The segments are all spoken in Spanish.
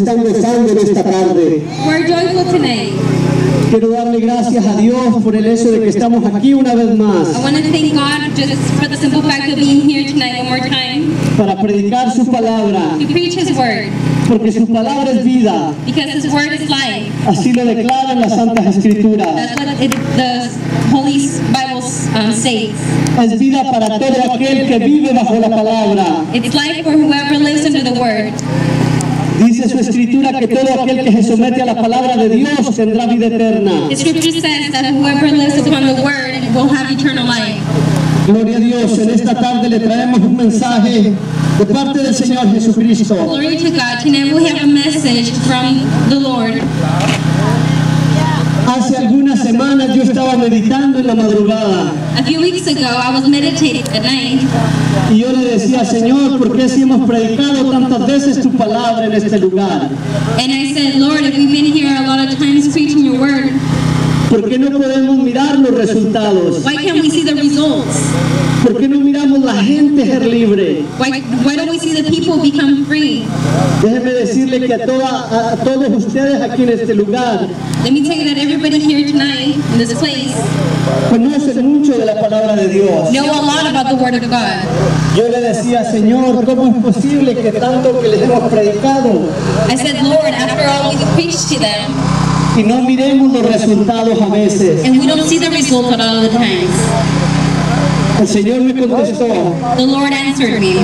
aleluya. ¿Cuántos están gozando en esta tarde? We're joyful tonight. Quiero darle gracias a Dios por el hecho de que estamos aquí una vez I más want to thank God just for the simple fact of being here tonight one more time para predicar su palabra, porque su palabra es vida. because His word is life. Así lo declaran las Santas Escrituras. That's what it, the Holy Bible um, states. Es vida para todo aquel que vive bajo la palabra. It's life for whoever lives under the word. Dice su escritura que todo aquel que se somete a la palabra de Dios tendrá vida eterna. The scripture says that whoever lives upon the word will have eternal life. Gloria a Dios, en esta tarde le traemos un mensaje de parte del Señor Jesucristo. Glory to God. Tonight we have a message from the Lord. Hace algunas semanas yo estaba meditando en la madrugada. A few weeks ago, I was meditating at night, y yo le decía, Señor, ¿por qué si hemos predicado tantas veces tu palabra en este lugar? and I said, Lord, if we've been here a lot of times preaching your word, ¿Por qué no podemos mirar los resultados? why can't we see the results? ¿Por qué no miramos la gente ser libre? Why, why don't we see the people become free? Déjeme decirle que a, toda- a- todos ustedes aquí en este lugar Let me tell you that everybody here tonight in this place conocen mucho de la palabra de Dios. know a lot about the word of God. Yo le decía, Señor, ¿cómo es posible que tanto que les hemos predicado I said, Lord, after all we've preached to them, y no miremos los resultados a veces? and we don't see the results at all the times. El Señor me contestó, The Lord answered me.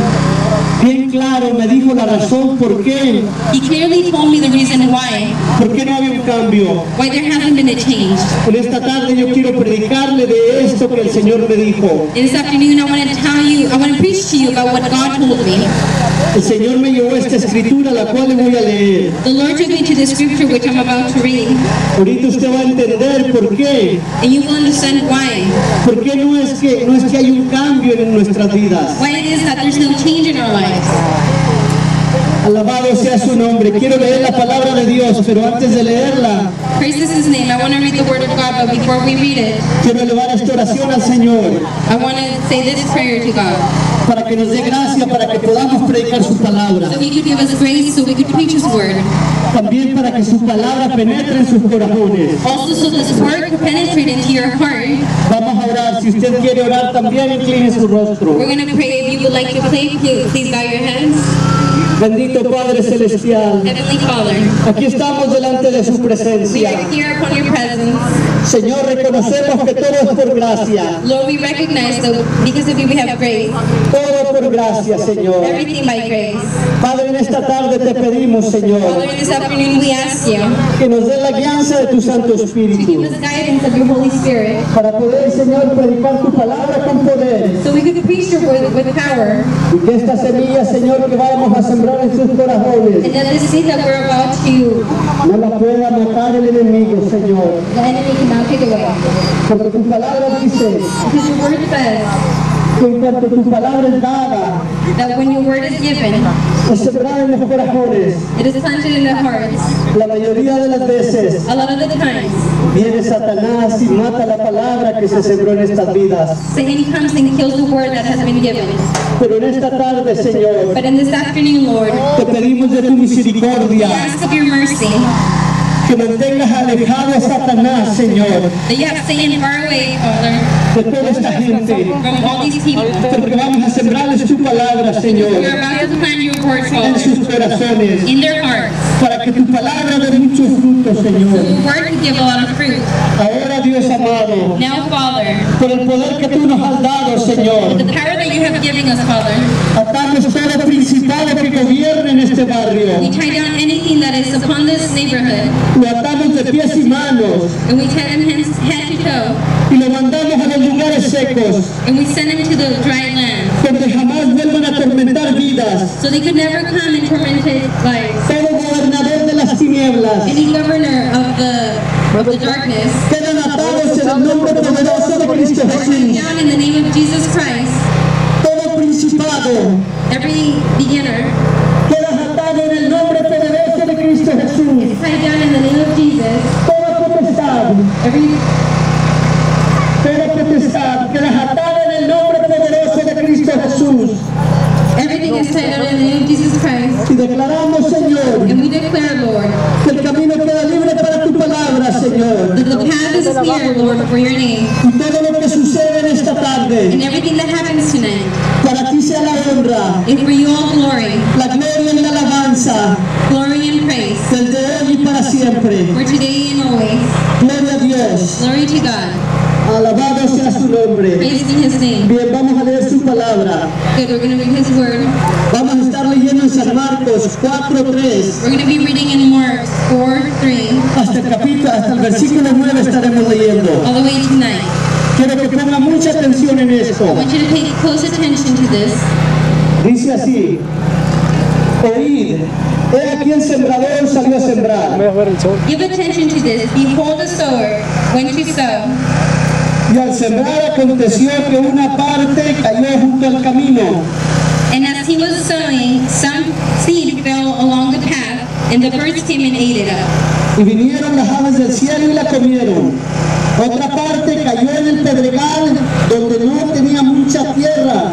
Bien claro, me dijo la razón por qué, He clearly told me the reason why, por qué no había un cambio. why there hasn't been a change. En esta tarde yo quiero predicarle de esto que el Señor me dijo. This afternoon, I want to tell you, I want to preach to you about what God told me. El Señor me llevó esta escritura, la cual voy a leer. The Lord took me to the scripture which I'm about to read, Ahorita usted va a entender por qué. and you will understand why. ¿Por qué no es que, no es que hay un cambio en nuestras vidas? Why it is that there's no change in our lives. Alabado sea su nombre. Quiero leer la palabra de Dios, pero antes de leerla, Praise is His name. I want to read the Word of God, but before we read it, quiero elevar esta oración al Señor I want to say this prayer to God, para que nos dé gracia, para que podamos predicar su palabra. so He could give us grace, so we could preach His Word. También para que su palabra penetre en sus corazones. Also, so this Word could penetrate into your heart. Vamos a orar. Si usted quiere orar, también incline su rostro. We're going to pray. If you would like to pray, please bow your heads. Bendito Padre Celestial. Heavenly Father, Aquí estamos delante de su we presencia. Señor, reconocemos que todo es por gracia. Lord, we recognize that because of you we have grace. Todo por gracia, Señor. Everything by grace. Padre, en esta tarde te pedimos, Father, Señor, this afternoon we ask you que nos dé la guianza de tu Santo to give Espíritu us guidance of your Holy Spirit para poder, Señor, predicar tu palabra con poder so we could preach your word with power. Y que esta semilla, Señor, que vamos a sembrar en sus corazones And that seed that we're about to, no la pueda matar el enemigo, Señor. the enemy cannot take away. Porque tu palabra dice Because your word says que en cuanto tu palabra es dada, that when your word is given, es sembrada en los corazones. it is planted in the hearts. La mayoría de las veces A lot of the times, viene Satanás y mata la palabra que se sembró en estas vidas. Satan comes and kills the word that has been given. Pero en esta tarde, Señor, But in this afternoon, Lord, te pedimos de tu we misericordia ask of your mercy que mantengas alejado a Satanás, Señor, that you have Satan far away, Father, toda esta gente. Porque vamos a sembrarles tu palabra, Señor, en sus corazones, para que tu palabra dé muchos frutos, So Señor. Ahora, Dios amado, por el poder que tú nos has dado, Señor, atamos todo principado que gobierne en este barrio. Lo atamos de pies y manos y lo mandamos secos, and we send them to the dry land, donde jamás vuelvan a atormentar vidas. so they could never come and torment lives. Todo gobernador de las tinieblas Any governor of the of the darkness, quedan atados en el nombre poderoso de Cristo Jesús. down in the name of Jesus Christ. Todo principado Every beginner queda atado en el nombre poderoso de Cristo Jesús. is tied down in the name of Jesus. Toda potestad, Every toda potestad queda atada en el nombre poderoso de Cristo Jesús. everything this title in the name of Jesus Christ. Y declaramos, Señor, And we declare, Lord, que el camino queda libre para tu palabra, Señor. that the path is clear, Lord, for your name. Y todo lo que sucede en esta tarde, And everything that happens tonight para ti sea la honra, is for you all glory, la gloria y la alabanza, glory and praise, desde hoy y para siempre. for today and always. Gloria a Dios. Glory to God. Alabado sea su nombre. Praise in His name. Bien, vamos a leer su palabra. Good, we're going to read His word. Vamos a estar leyendo en San Marcos 4.3 We're going to be reading in Mark 4 3 hasta el capítulo, hasta el versículo 9 estaremos leyendo. all the way to 9. Quiero que ponga mucha atención en I esto. want you to pay close attention to this. Dice así, oíd, he aquí el sembrador salió a sembrar. Give attention to this. Behold, the sower went to sow. Y al sembrar aconteció que una parte cayó junto al camino And as he was sowing, some seed fell along the path, and the birds came and ate it up. y vinieron las aves del cielo y la comieron. Otra parte cayó en el pedregal donde no tenía mucha tierra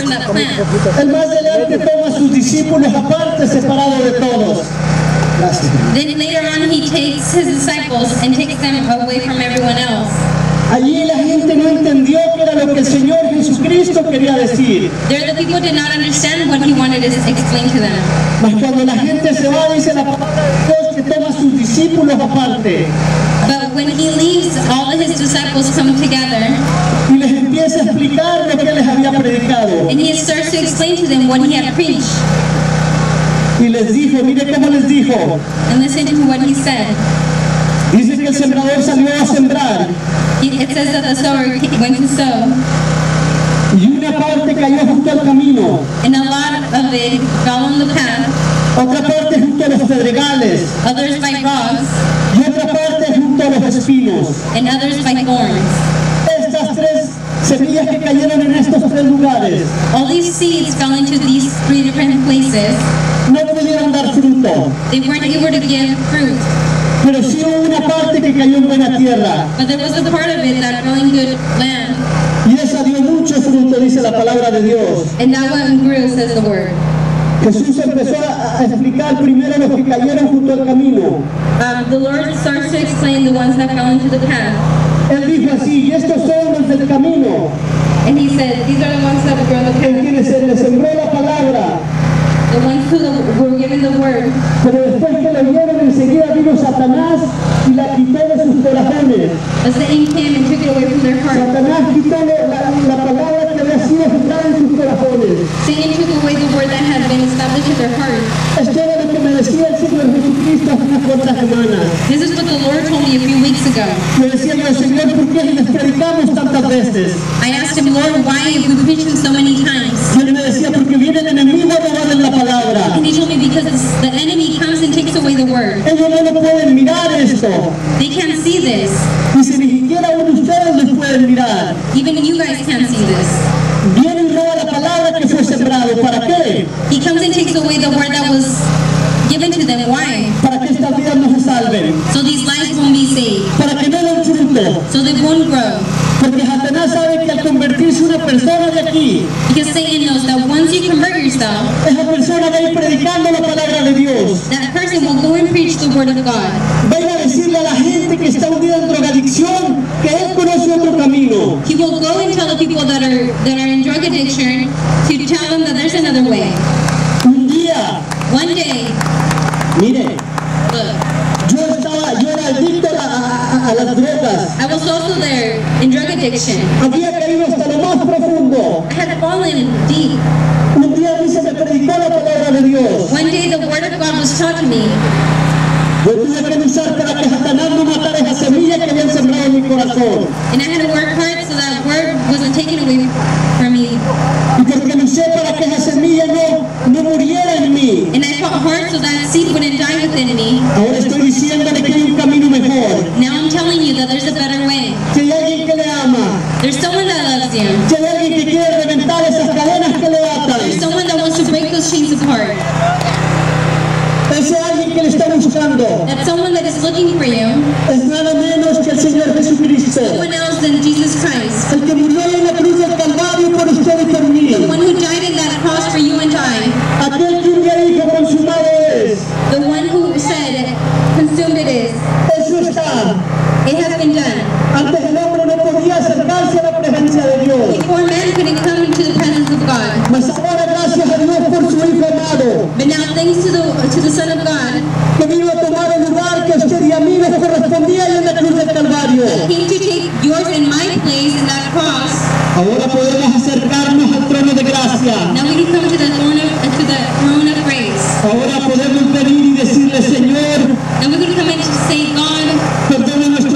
El más adelante toma a sus discípulos aparte, separado de todos. Then later on, he takes his disciples and takes them away from everyone else. Allí la gente no entendió qué era lo que el Señor Jesucristo quería decir. There, the people did not understand what he wanted to explain to them. Mas cuando la gente se va, dice la palabra de Dios que toma a sus discípulos aparte But when he leaves, all of his disciples come together, y les empieza a explicar lo que les había predicado. and he starts to explain to them what he had preached. Y les dijo, mire cómo les dijo. And listen to what he said. Dice que el sembrador salió a sembrar. It says that the sower went to sow, y una parte cayó junto al camino, and a lot of it fell on the path, otra parte junto a los pedregales. Others by rocks, y otra parte junto a los espinos. and others by thorns. Estas tres semillas que cayeron en estos tres lugares. All these seeds fell into these three different places. no pudieron dar fruto, They weren't able to give fruit, pero sí hubo una parte que cayó en buena tierra but there was a part of it that fell in good land, y esa dio mucho fruto, dice la palabra de Dios. and that one grew, says the word. Jesús empezó a explicar primero los que cayeron junto al camino. The Lord starts to explain the ones that fell into the path, Él dijo así, y estos son los del camino, and He said, "These are the ones that were on the en path, quienes se les sembró la palabra, the ones who were given the word." pero después que la oyeron enseguida vino Satanás y la quitó de sus corazones. As Satan came and took it away from their heart, Satanás quitó la, la palabra que había sido sembrada en sus corazones. Satan took away the word that had been established in their heart. Es todo lo que me decía el Señor Jesucristo hace unas cuantas semanas. This is what the Lord told me a few weeks ago. Le decía yo, Señor, ¿por qué les predicamos tantas veces? I asked him, Lord, why have we preached him so many times? Y él me decía, porque viene el enemigo a robarles la palabra. And he told me because the enemy comes and takes away the word. Ellos no lo pueden mirar esto. They can't see this. Dice, ni siquiera uno de ustedes los pueden mirar. Even you guys can't see this. Viene y roba la palabra que fue sembrado. ¿Para qué? He comes and takes away the word that was given to them. Why? Para que estas vidas no se salven. So these lives won't be saved. Para que no den fruto. So they won't grow. Convertirse una persona de aquí, Because Satan knows that once you convert yourself, esa persona va a ir predicando la palabra de Dios. that person will go and preach the word of God. Va a ir a decirle a la gente que está hundida en drogadicción que él conoce otro camino. He will go and tell the people that are that are in drug addiction to tell them that there's another way. Un día, One day, mire, look, yo estaba, yo era adicto a, a- a las drogas. I was also there in drug addiction. Había caído hasta lo más profundo. I had fallen deep. Un día a mí se me predicó la palabra de Dios. One day the word of God was taught to me, Yo tuve que luchar para Satanás no matara esa semilla que habían sembrado en mi corazón. and I had to work hard so that word wasn't taken away from me. Y porque luché para que esa semilla no, no muriera en mí. And I fought hard so that seed wouldn't die within me. Ahora estoy diciéndole que hay un camino mejor. Now I'm telling you that there's a better way. Que hay alguien que le ama. There's someone that loves you. Que hay alguien que quiere reventar esas cadenas que le atan. There's someone that wants to break those chains apart. Ese alguien que le está buscando That's someone that is looking for you. es nada menos que el Señor Jesucristo. No one else than Jesus Christ. El que murió en la cruz del Calvario por usted y por mí. The one who died in that cross for you and I. Aquel que un día dijo consumado es. The one who said, consumed it is. Eso está. It has been done. Antes el hombre no podía acercarse a la presencia de Dios. Before man couldn't come into the presence of God. Mas ahora gracias a Dios por su Hijo amado, But now thanks to the to the Son of God, que vino a tomar el lugar que a usted y a mí nos correspondía ahí en la cruz del Calvario. came to take yours and my place in that cross. Ahora podemos acercarnos al trono de gracia. Now we can come to the throne of to the throne of grace. Ahora podemos venir y decirle, Señor, Now we can come in to say, God, perdona nuestros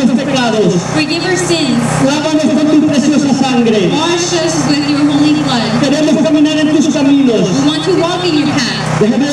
pecados. forgive our sins. Lávanos con tu preciosa sangre. Wash us with your holy blood. Queremos caminar en tus caminos. We want to walk in your path. Déjame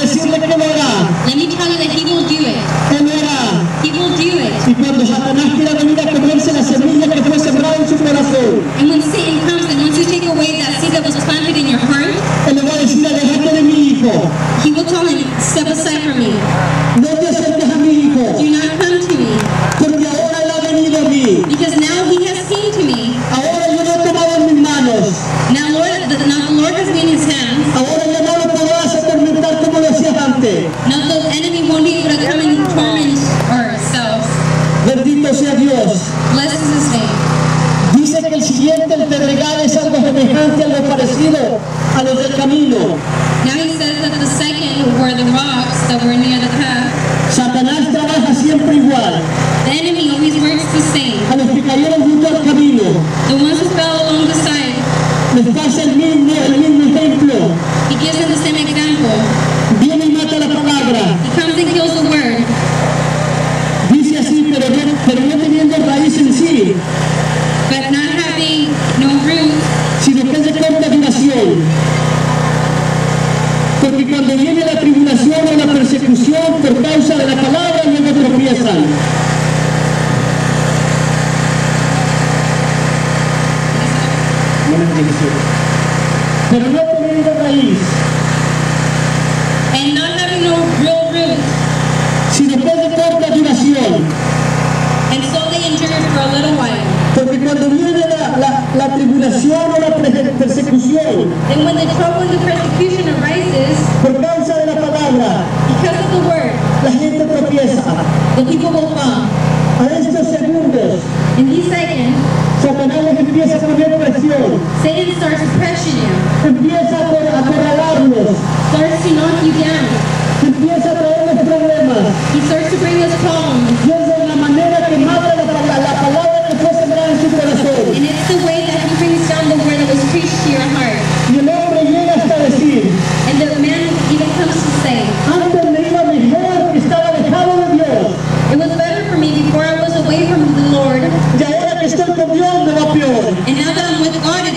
Porque cuando viene la tribulación o la persecución por causa de la palabra, luego tropiezan. Pero no teniendo raíz, and not having no real root. sino es de corta duración. And so they for a little while. Porque cuando la, la- la tribulación o la persecución Then when the trouble and the persecution arises, por causa de la palabra, because of the word, la gente tropieza. the people will fall. A estos segundos, In these seconds, Satanás les empieza a poner presión, Satan starts to pressure you, empieza a acor- a acorralarlos, starts to knock you down. empieza a problemas. He starts to bring us problems. Y la manera que mata la palabra the way that he brings down the word that was preached to your heart. Y el hombre llega hasta decir. And the man even comes to say. Antes me iba mejor que estaba de Dios. It was better for me before I was away from the Lord. Que estoy con Dios me va peor. And now that I'm with God,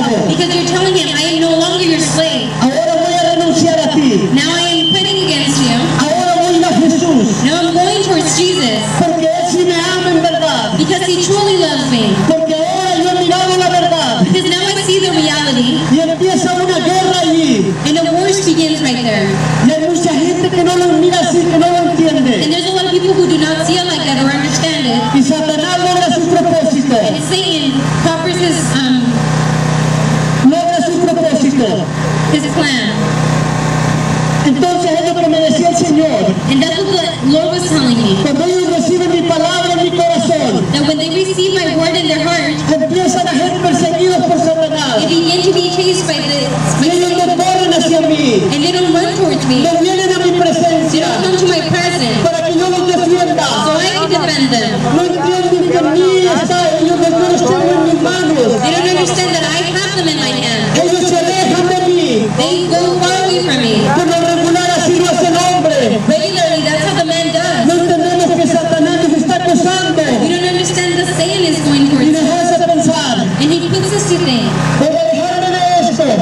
Because you're telling him, I am no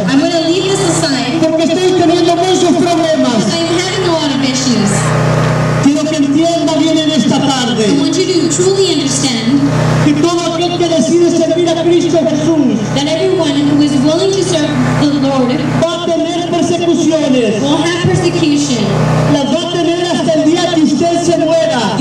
I'm going to leave this aside porque because I'm having a lot of issues. I want you to truly understand que todo aquel que servir a Cristo Jesús that everyone who is willing to serve the Lord va a tener persecuciones, will have persecution. va a tener hasta el día que usted se muera.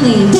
feeling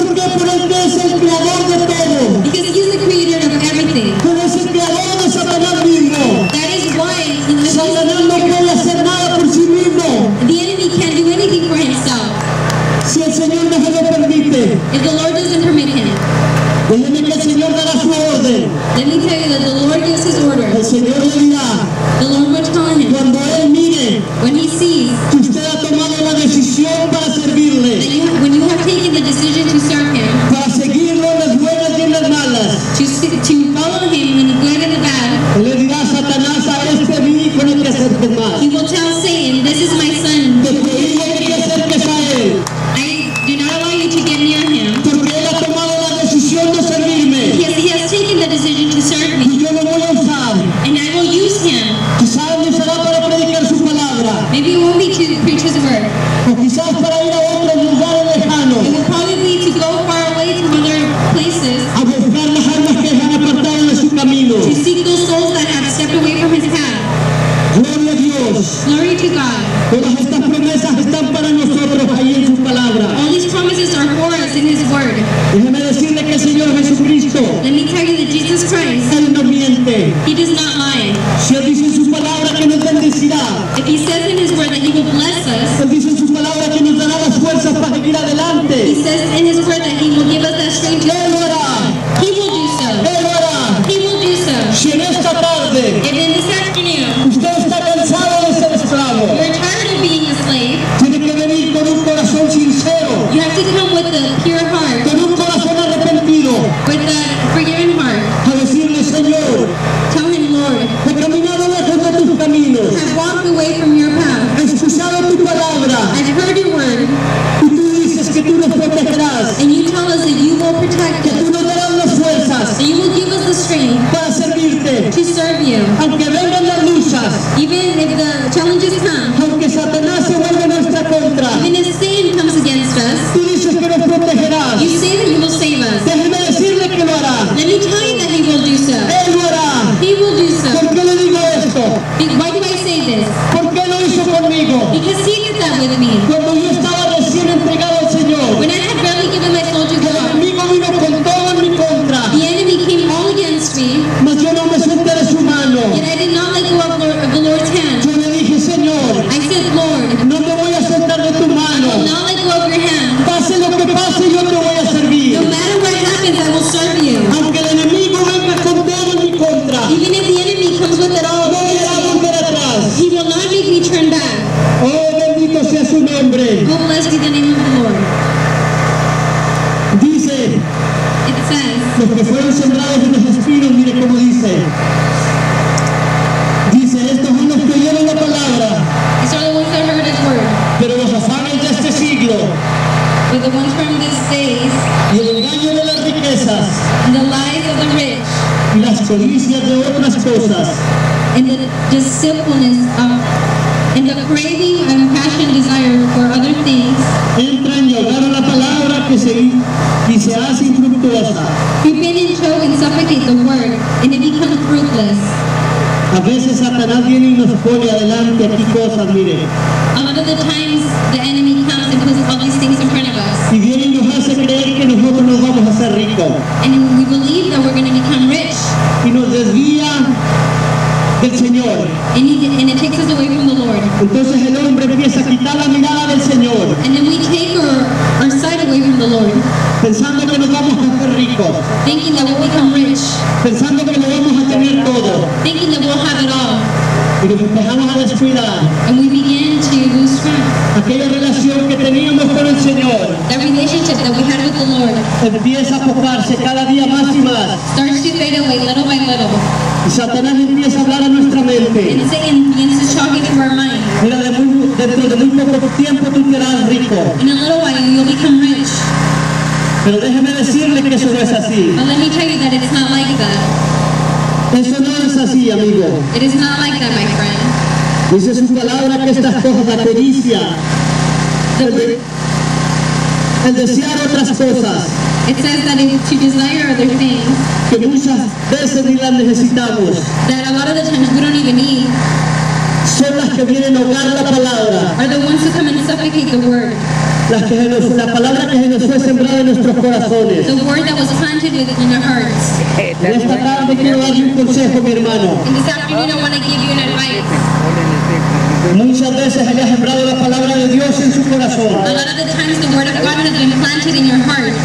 decirle que el Señor Jesucristo, Let me tell you that Jesus Christ, Él no. He does not lie. Él dice en su palabra que nos If He says in His word that He will bless us, Él dice en su palabra que nos dará las fuerzas para seguir adelante. He says in His word that He will give us that Even if the desvía del Señor. and, he, and it takes us away from the Lord. Entonces el hombre empieza a quitar la mirada del Señor, And then we take our, our sight away from the Lord, pensando que nos vamos a hacer ricos, thinking that we'll become rich, pensando que lo vamos a tener todo, thinking that we'll have it all, y nos empezamos a descuidar. and we begin to lose track. Aquella relación que teníamos con el Señor That relationship that we had with the Lord empieza a afocarse cada día más y más, starts to fade away little by little. y Satanás empieza a hablar a nuestra mente. And Satan begins to talk into our mind. Mira, de muy- dentro de muy poco tiempo tú serás rico, In a little while, you'll become rich. pero déjeme decirle que eso no es así. But let me tell you that it's not like that. Eso no es así, amigo. It is not like that, my friend. Dice su palabra que estas cosas, la el, de- el desear otras cosas, it says that if, to desire other things, que muchas veces ni las necesitamos, that a lot of the times we don't even need, son las que vienen a ahogar la palabra, are the ones who come and suffocate the word. Las que nos- la palabra que se nos fue sembrada en nuestros corazones. The word that was planted our hearts. En esta tarde quiero darle un consejo, mi hermano. And this afternoon, I want to give you an advice. Muchas veces se le ha sembrado la palabra de Dios en su A corazón. lot of God has been planted in your heart.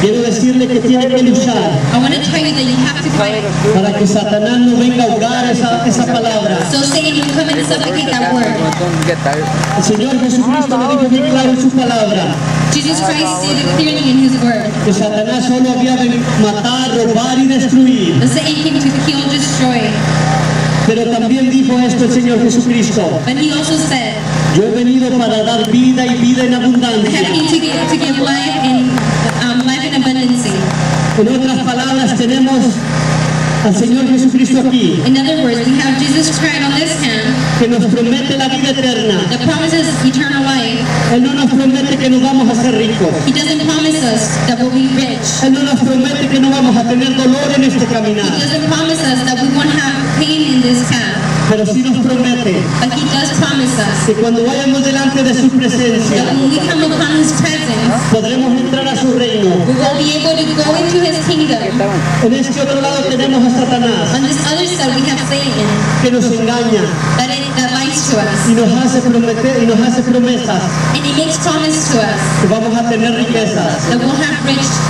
Quiero decirle que tiene que luchar I want to tell you that you have to fight. para que Satanás no venga a ahogar esa, esa palabra. So Satan will come and suffocate that word. El Señor Jesucristo lo dijo bien claro en su palabra, Jesus Christ stated clearly in his word que Satanás solo había de matar, robar y destruir. that Satan came to kill, destroy. Pero también dijo esto el Señor Jesucristo, But he also said, yo he venido para dar vida y vida en abundancia. came to give, to give life and um, life in abundance. En otras palabras, tenemos al Señor Jesucristo aquí, In other words, we have Jesus Christ on this hand que nos promete la vida eterna. that promises eternal life. Él no nos promete que nos vamos a hacer ricos. He doesn't promise us that we'll be rich. Él no nos promete que no vamos a tener dolor en este He caminar. doesn't promise us that we won't have pain in this path. Pero sí nos promete But he does promise us que cuando vayamos delante de su presencia, that when we come upon his presence, podremos entrar a su reino. we will be able to go into his kingdom. En este otro lado tenemos a Satanás, On this have Satan que nos engaña that, it, y nos hace prometer y nos hace promesas And he makes promise to us que vamos a tener riquezas, that we'll have riches,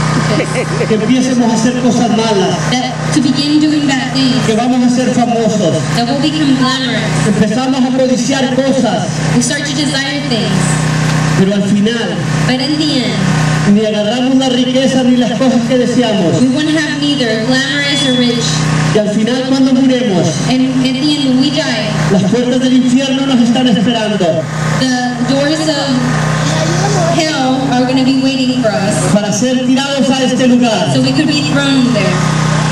que empiecemos a hacer cosas malas, that to begin doing bad things, que vamos a ser famosos. that we'll become glamorous. Empezamos a codiciar cosas, We start to desire things. pero al final But in the end, ni agarramos la riqueza ni las cosas que deseamos. we won't have neither glamorous or rich. Y al final cuando muremos, And the end, when we die, las puertas del infierno nos están esperando the doors of hell are going to be waiting for us. para ser tirados a este lugar, So we could be thrown there,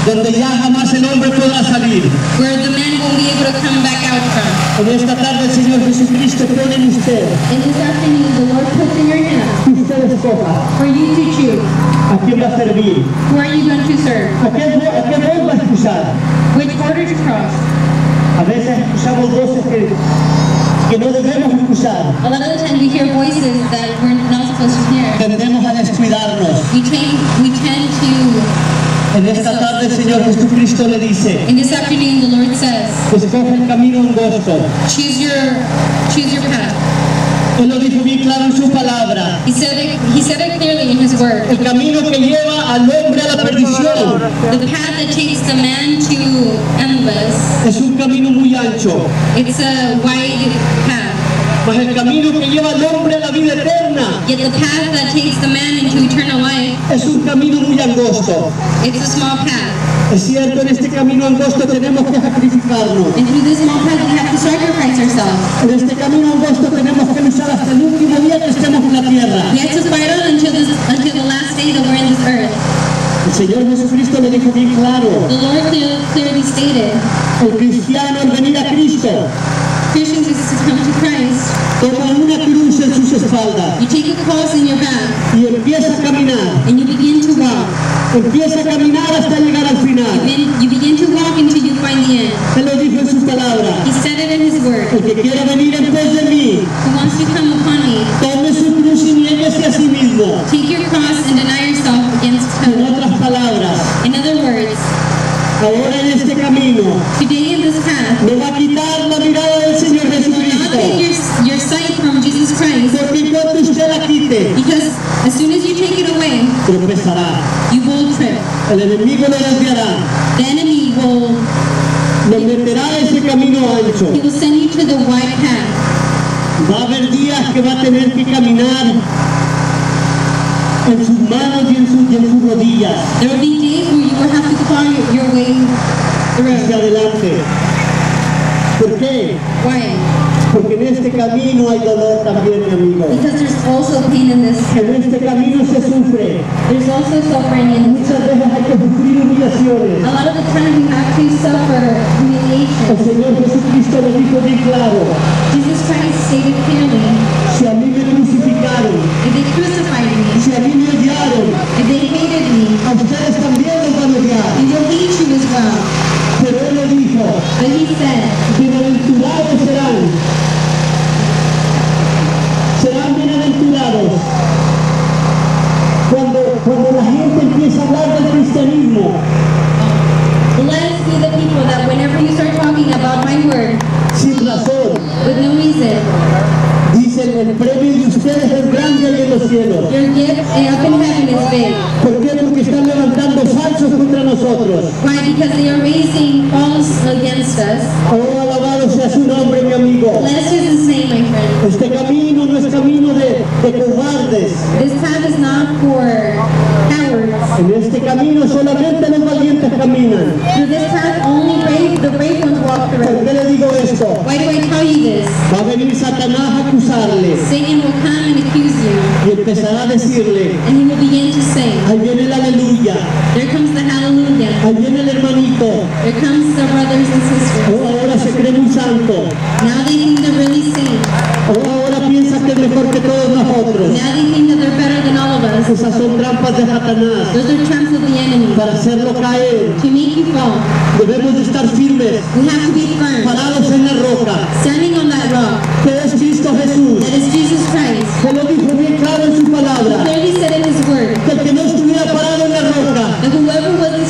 donde ya jamás el hombre podrá salir. where the men won't be able to come back out from. En esta tarde el Señor Jesucristo pone en usted, And this afternoon, the Lord puts in your hand usted escoja for you to choose. a quién va a servir, Who are you going to serve? a qué, a qué voz va a escuchar. Which border to cross? A veces escuchamos voces que, que no debemos escuchar. A lot of the time we hear voices that we're not supposed to hear. Tendemos a descuidarnos. We tend, we tend to, En esta tarde el Señor Jesucristo le dice, in this afternoon the Lord says, escoge el camino angosto. choose your, choose your path. Él lo dijo bien claro en su palabra. He said it, he said it clearly in his word. El camino que lleva al hombre a la perdición The path that takes the man to endless, es un camino muy ancho. it's a wide path. Mas el camino que lleva al hombre a la vida eterna Yet the path that takes the man into eternal life, es un camino muy angosto. it's a small path. Es cierto, en este camino angosto tenemos que sacrificarnos. And through this small path we have to sacrifice ourselves. En este camino angosto tenemos que luchar hasta el último día que estemos en la tierra. We have to fight on until this until the last day that we're in this earth. El Señor Jesucristo le dijo bien claro, The Lord clear, clearly stated, el cristiano al venir a Cristo Christians is come to Christ. toma una cruz en sus espaldas You take a cross in your back y empieza a caminar. and you begin to walk. Empieza a caminar hasta llegar al You final. begin, you begin to walk until you find the end. Él lo dijo en su palabra. He said it in his word. El que quiera venir en pos de mí, Who wants to come upon me, tome su cruz y niéguese a sí mismo. take your cross and deny yourself against En otras palabras, In other words, ahora en este camino, today in this path, me va a quitar tropezará. you will trip. El enemigo lo desviará. The enemy will, Lo meterá ese camino ancho. he will send you to the wide path. Va a haber días que va a tener que caminar en sus manos y en, sus- y en sus rodillas There will be days where you will have to claw your, way hacia through. adelante. ¿Por qué? Why? Porque en este camino hay dolor también, mi amigo. Because there's also pain in this. En este camino se sufre. There's also suffering in this. Muchas veces hay que sufrir humillaciones. A lot of the time we have to suffer El humiliation. Señor Jesucristo lo dijo bien claro. Jesus Christ stated clearly, Si a mí me crucificaron, if they crucified me, si a mí me odiaron, if they hated me, a ustedes también los van a odiar. they will hate you as well. Pero Él lo dijo, He said, bienaventurados serán. Serán bienaventurados. Cuando, cuando la gente empieza a hablar del cristianismo, Blessed be the people that whenever you start talking about my word sin razón, with no reason, dicen el premio de ustedes es grande ahí en los cielos. big. ¿Por qué? Porque están levantando falsos contra nosotros. Why? Because they are raising false against us. Oh, alabado sea su nombre, mi amigo. Este camino no es camino de, de cobardes. This path is not for cowards. En este camino solamente los valientes caminan. This path, only brave, the brave ones walk ¿Por through. qué le digo esto? Why do I tell you this? Va a venir Satanás a acusarle Satan will come and accuse you, y empezará a decirle, and he will begin to say, ahí viene el aleluya, There comes the hallelujah. ahí viene el hermanito, There comes the brothers and sisters. oh, ahora se cree muy santo, Now they think they're really saints. oh, ahora piensa que es mejor que todos nosotros. Esas son trampas de Satanás Those are trumps of the enemy. para hacerlo caer. To make you fall, Debemos de estar firmes, we have to be firm. parados en la roca, Standing on that rock, que es Cristo Jesús. that is Jesus Christ. Se lo dijo bien claro en su palabra, que el que no estuviera parado en la roca that whoever wasn't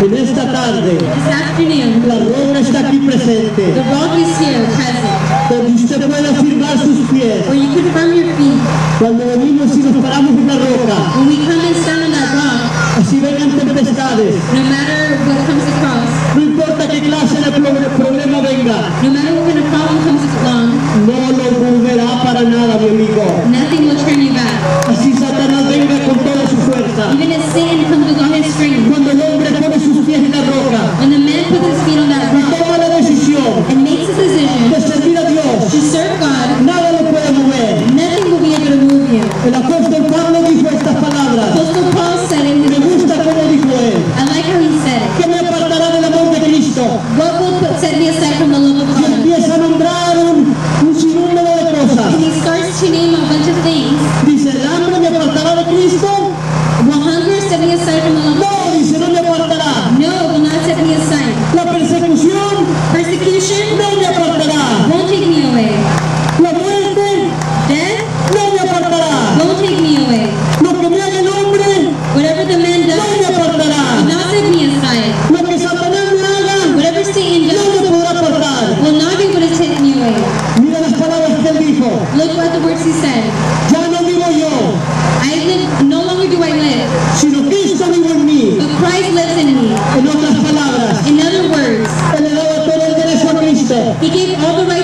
en esta tarde, la roca está aquí presente, donde usted puede afirmar sus pies. Cuando venimos y nos paramos en la roca, así vengan tempestades,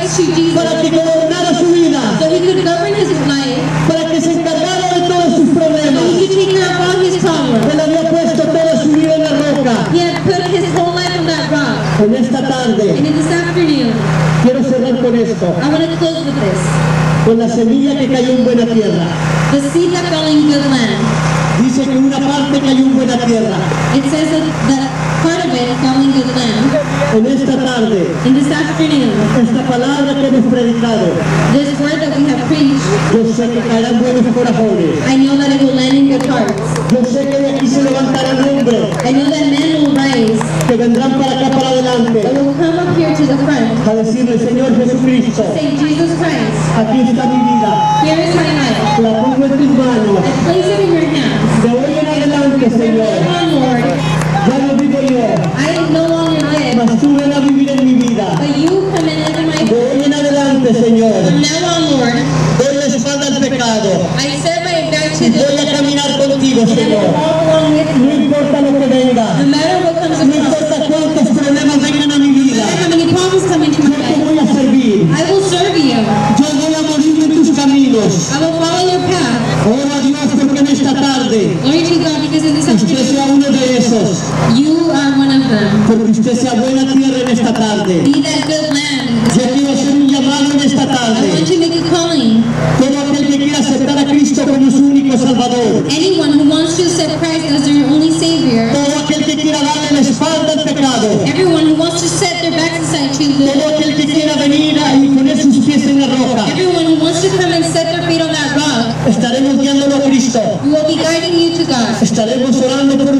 Jesus, para que gobernara su vida, so he could govern his life, para que se encargara de todos sus problemas. So he could take care of all his problems. Él había puesto toda su vida en la roca. He had put his whole life on that rock. En esta tarde, and in this afternoon, quiero cerrar con esto. I want to close with this. Con la semilla que cayó en buena tierra. The seed that fell in good land. Dice que una parte cayó en buena tierra. It says that, that part of it fell in good land. En esta tarde, In this esta palabra que hemos predicado, this word that we have preached, yo sé que caerán buenos corazones. I know that it will land in good hearts. Yo sé que de aquí se levantará levantarán hombres. I know that men will rise. Que vendrán para acá para adelante. They will come up here to the front. A decirle Señor Jesucristo. Say Jesus Christ. Aquí está mi vida. Here is my life. La pongo en tus manos. I place it in your hands. De hoy en adelante, Señor. Lord tú ven a vivir en mi vida. De hoy en adelante, Señor. Doy la espalda al pecado. Voy a caminar contigo, Señor. staremo suonando per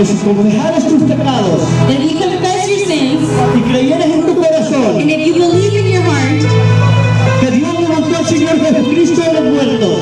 que si como tus pecados you confess your sins, y creyeres en tu corazón and if you believe in your heart, que Dios levantó al Señor Jesucristo de los muertos,